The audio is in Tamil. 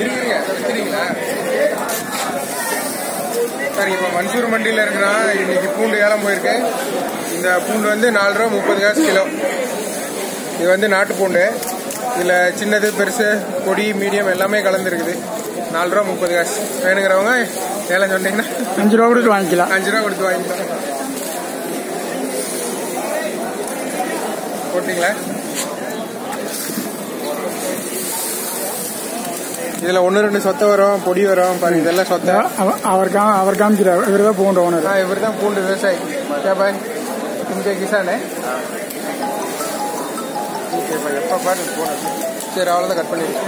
இருக்குங்க விற்கிறீங்களா சார் இப்போ மன்சூர் மண்டியில் இருக்கிறான் இன்னைக்கு பூண்டு ஏலம் போயிருக்கு. இந்த பூண்டு வந்து நாலு ரூபா முப்பது காசு கிலோ. இது வந்து நாட்டு பூண்டு. இதில் சின்னது பெருசு பொடி மீடியம் எல்லாமே கலந்துருக்குது. நாலு ரூபா முப்பது காசு. வேணுங்கிறவங்க ஏலம் சொன்னீங்கன்னா அஞ்சு ரூபா கொடுத்து வாங்கிக்கலாம். அஞ்சு ரூபா கொடுத்து வாங்கிக்கலாம். போட்டிங்களா? இதுல ஒன்னு ரெண்டு சொத்தை வரும் பொடி வரும் பாருங்க இதெல்லாம் சொத்தை. அவர் அவர் காமிக்கிறார். இவர் தான் பூண்டு ஓனர் இவர் தான் பூண்டு விவசாயி. பாய் இங்கே கிசானு எப்போ பாரு பூண்டு சரி அவ்வளோதான் கட் பண்ணிடுச்சு